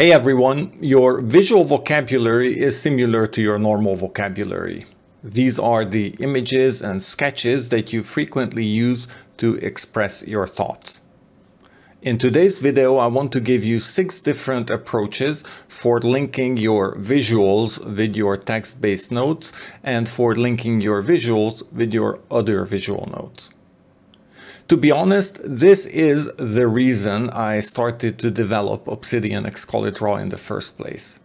Hey everyone, your visual vocabulary is similar to your normal vocabulary. These are the images and sketches that you frequently use to express your thoughts. In today's video, I want to give you six different approaches for linking your visuals with your text-based notes and for linking your visuals with your other visual notes. To be honest, this is the reason I started to develop Obsidian Excalidraw in the first place.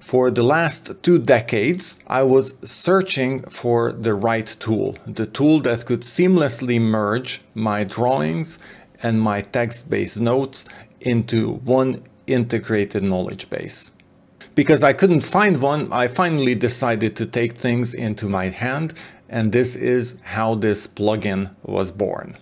For the last two decades, I was searching for the right tool, the tool that could seamlessly merge my drawings and my text-based notes into one integrated knowledge base. Because I couldn't find one, I finally decided to take things into my hand, and this is how this plugin was born.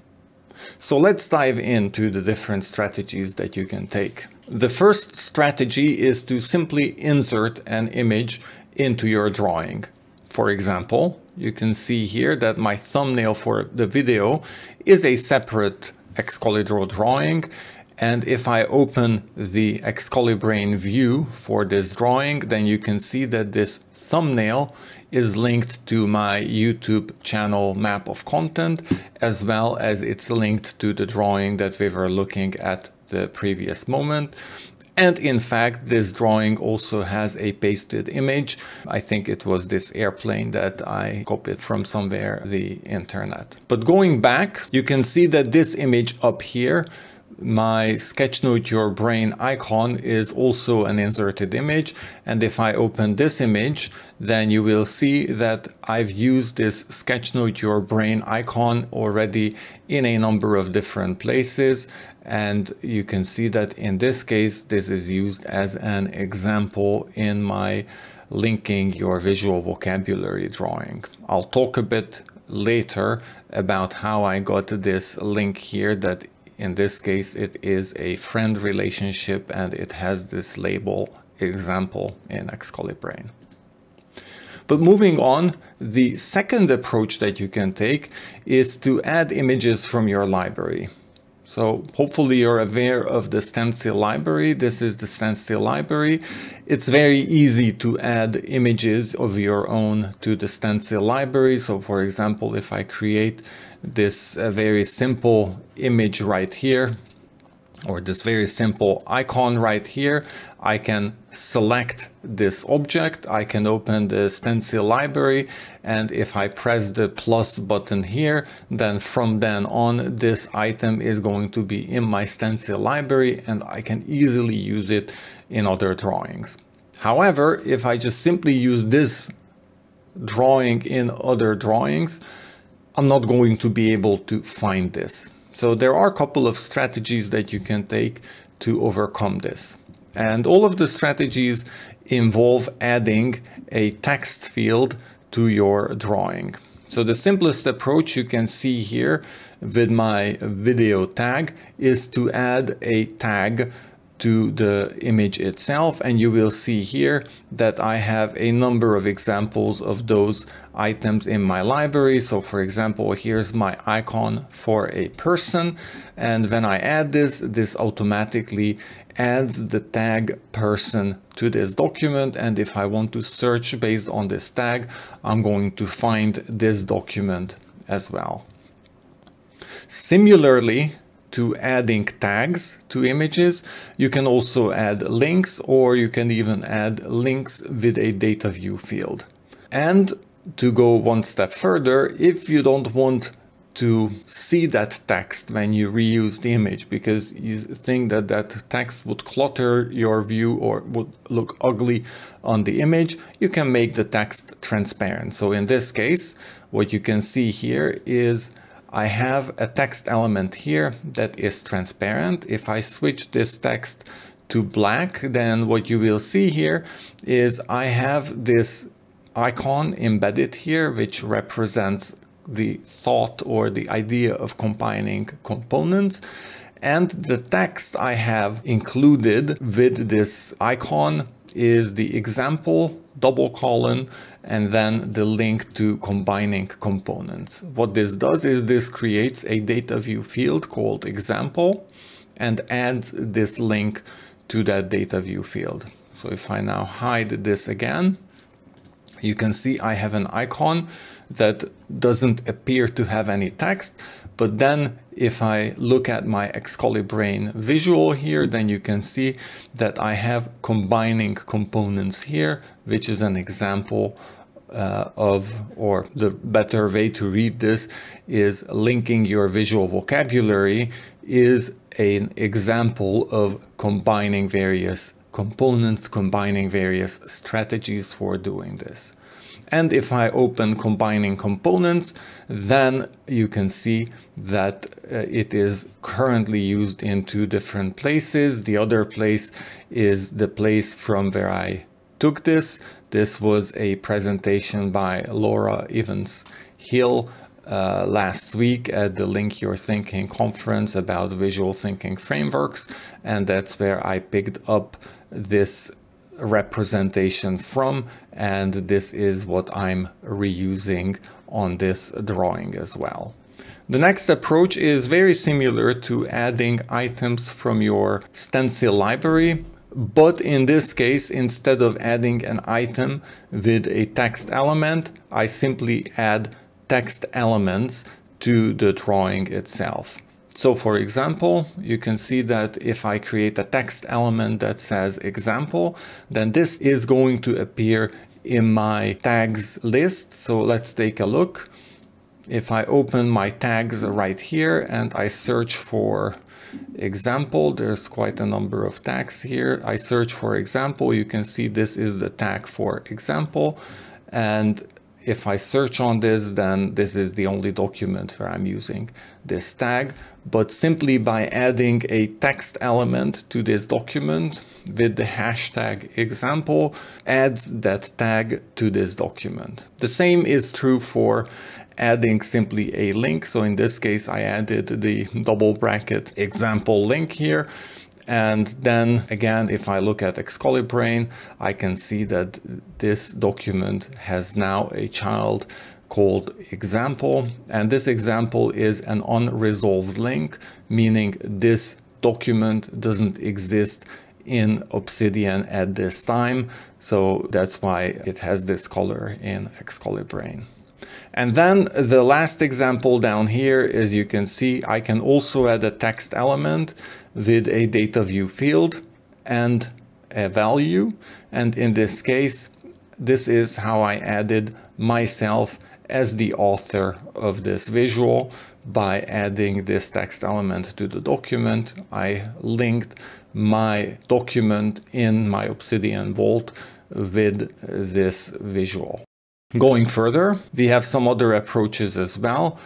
So let's dive into the different strategies that you can take. The first strategy is to simply insert an image into your drawing. For example, you can see here that my thumbnail for the video is a separate Excalidraw drawing. And if I open the Excalibrain view for this drawing, then you can see that this thumbnail is linked to my YouTube channel map of content, as well as it's linked to the drawing that we were looking at the previous moment. And in fact, this drawing also has a pasted image. I think it was this airplane that I copied from somewhere, the internet. But going back, you can see that this image up here my sketchnote your brain icon is also an inserted image and if I open this image then you will see that I've used this sketchnote your brain icon already in a number of different places and you can see that in this case, this is used as an example in my linking your visual vocabulary drawing. I'll talk a bit later about how I got this link here that in this case it is a friend relationship and it has this label example in Excalibrain. But moving on, the second approach that you can take is to add images from your library. So hopefully you're aware of the stencil library. This is the stencil library. It's very easy to add images of your own to the stencil library. So for example, if I create this uh, very simple image right here, or this very simple icon right here, I can select this object, I can open the stencil library, and if I press the plus button here, then from then on, this item is going to be in my stencil library and I can easily use it in other drawings. However, if I just simply use this drawing in other drawings, I'm not going to be able to find this. So there are a couple of strategies that you can take to overcome this. And all of the strategies involve adding a text field to your drawing. So the simplest approach you can see here with my video tag is to add a tag to the image itself and you will see here that I have a number of examples of those items in my library. So for example, here's my icon for a person and when I add this, this automatically adds the tag person to this document and if I want to search based on this tag, I'm going to find this document as well. Similarly, to adding tags to images. You can also add links or you can even add links with a data view field. And to go one step further, if you don't want to see that text when you reuse the image because you think that that text would clutter your view or would look ugly on the image, you can make the text transparent. So in this case, what you can see here is I have a text element here that is transparent. If I switch this text to black, then what you will see here is I have this icon embedded here, which represents the thought or the idea of combining components. And the text I have included with this icon is the example double colon and then the link to combining components. What this does is this creates a data view field called example and adds this link to that data view field. So if I now hide this again, you can see I have an icon that doesn't appear to have any text, but then if I look at my Excalibrain visual here, then you can see that I have combining components here, which is an example uh, of, or the better way to read this is linking your visual vocabulary is an example of combining various components, combining various strategies for doing this. And if I open combining components, then you can see that uh, it is currently used in two different places. The other place is the place from where I took this. This was a presentation by Laura Evans Hill uh, last week at the Link Your Thinking conference about visual thinking frameworks. And that's where I picked up this representation from and this is what I'm reusing on this drawing as well. The next approach is very similar to adding items from your stencil library, but in this case, instead of adding an item with a text element, I simply add text elements to the drawing itself. So for example, you can see that if I create a text element that says example, then this is going to appear in my tags list. So let's take a look. If I open my tags right here and I search for example, there's quite a number of tags here. I search for example, you can see this is the tag for example. And if I search on this, then this is the only document where I'm using this tag. But simply by adding a text element to this document with the hashtag example adds that tag to this document. The same is true for adding simply a link. So in this case, I added the double bracket example link here. And then again, if I look at Excalibrain, I can see that this document has now a child called example. And this example is an unresolved link, meaning this document doesn't exist in Obsidian at this time. So that's why it has this color in Excalibrain. And then the last example down here, as you can see I can also add a text element with a data view field and a value. And in this case, this is how I added myself as the author of this visual by adding this text element to the document. I linked my document in my Obsidian Vault with this visual. Going further, we have some other approaches as well.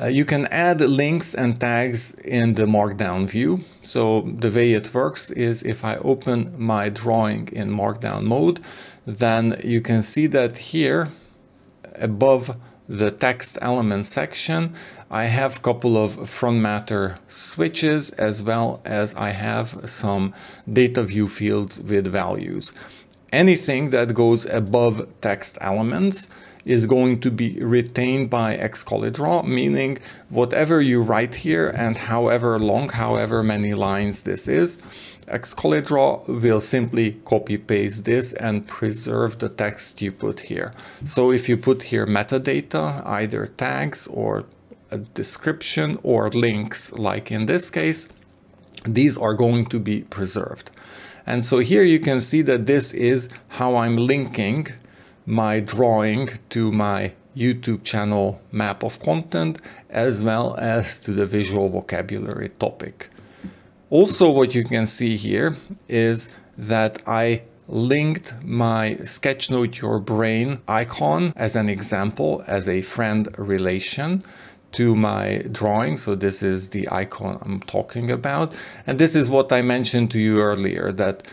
Uh, you can add links and tags in the markdown view. So the way it works is if I open my drawing in markdown mode, then you can see that here above the text element section, I have a couple of front matter switches as well as I have some data view fields with values. Anything that goes above text elements is going to be retained by Excalidraw, meaning whatever you write here and however long, however many lines this is, Excalidraw will simply copy paste this and preserve the text you put here. So if you put here metadata, either tags or a description or links, like in this case, these are going to be preserved. And so here you can see that this is how I'm linking my drawing to my YouTube channel map of content as well as to the visual vocabulary topic. Also what you can see here is that I linked my sketchnote your brain icon as an example as a friend relation to my drawing. So this is the icon I'm talking about. And this is what I mentioned to you earlier that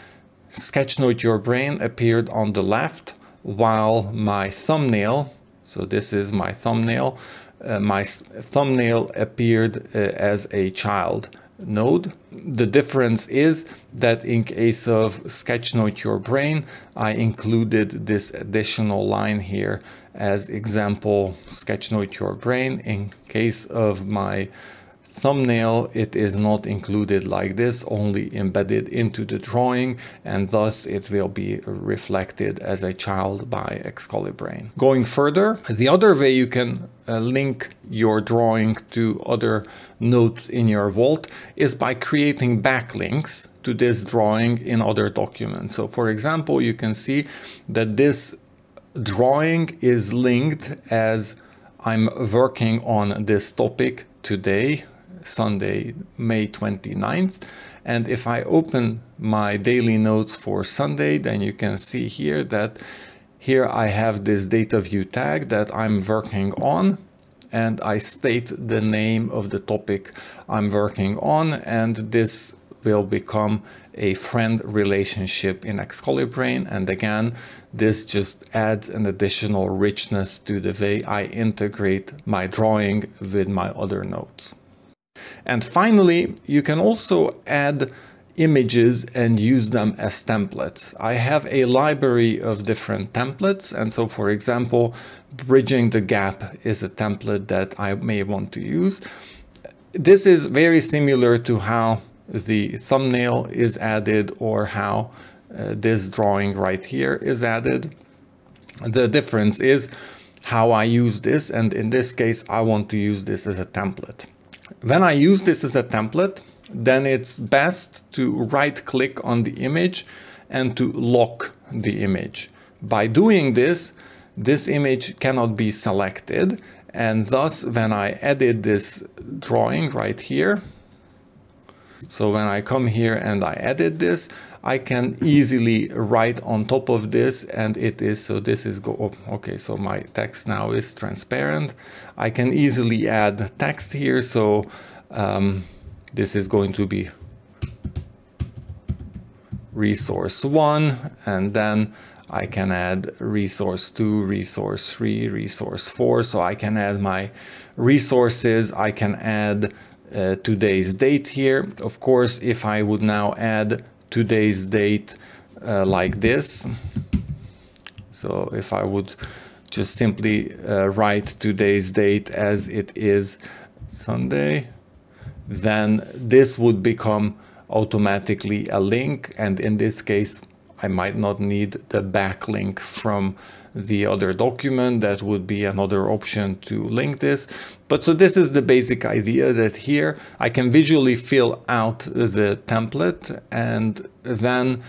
sketchnote your brain appeared on the left while my thumbnail, so this is my thumbnail, uh, my thumbnail appeared uh, as a child node. The difference is that in case of Sketchnote Your Brain, I included this additional line here as example Sketchnote Your Brain. In case of my thumbnail, it is not included like this, only embedded into the drawing, and thus it will be reflected as a child by Excalibrain. Going further, the other way you can uh, link your drawing to other notes in your vault is by creating backlinks to this drawing in other documents. So for example, you can see that this drawing is linked as I'm working on this topic today, Sunday, May 29th. And if I open my daily notes for Sunday, then you can see here that here I have this data view tag that I'm working on and I state the name of the topic I'm working on and this will become a friend relationship in Excalibrain. And again, this just adds an additional richness to the way I integrate my drawing with my other notes. And finally, you can also add images and use them as templates. I have a library of different templates. And so, for example, bridging the gap is a template that I may want to use. This is very similar to how the thumbnail is added or how uh, this drawing right here is added. The difference is how I use this and in this case I want to use this as a template. When I use this as a template then it's best to right click on the image and to lock the image. By doing this this image cannot be selected and thus when I edit this drawing right here so when I come here and I edit this, I can easily write on top of this and it is, so this is go, oh, okay, so my text now is transparent. I can easily add text here. So um, this is going to be resource one and then I can add resource two, resource three, resource four. So I can add my resources. I can add uh, today's date here. Of course, if I would now add today's date uh, like this, so if I would just simply uh, write today's date as it is Sunday, then this would become automatically a link. And in this case, I might not need the backlink from the other document. That would be another option to link this. But so this is the basic idea that here I can visually fill out the template and then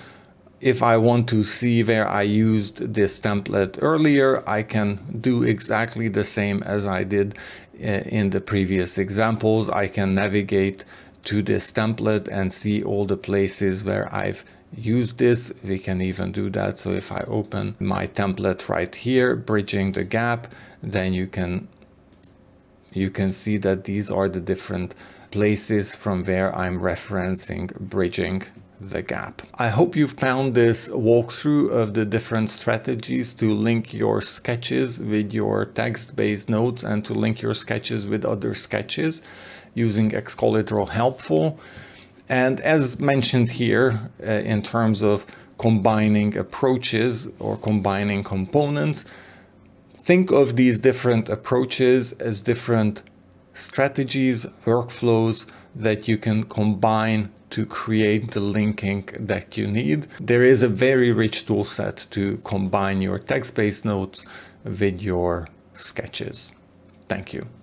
if I want to see where I used this template earlier, I can do exactly the same as I did eh, in the previous examples. I can navigate to this template and see all the places where I've use this. We can even do that. So if I open my template right here, bridging the gap, then you can you can see that these are the different places from where I'm referencing bridging the gap. I hope you've found this walkthrough of the different strategies to link your sketches with your text-based notes and to link your sketches with other sketches using Excalidraw helpful. And as mentioned here, uh, in terms of combining approaches or combining components, think of these different approaches as different strategies, workflows that you can combine to create the linking that you need. There is a very rich tool set to combine your text-based notes with your sketches. Thank you.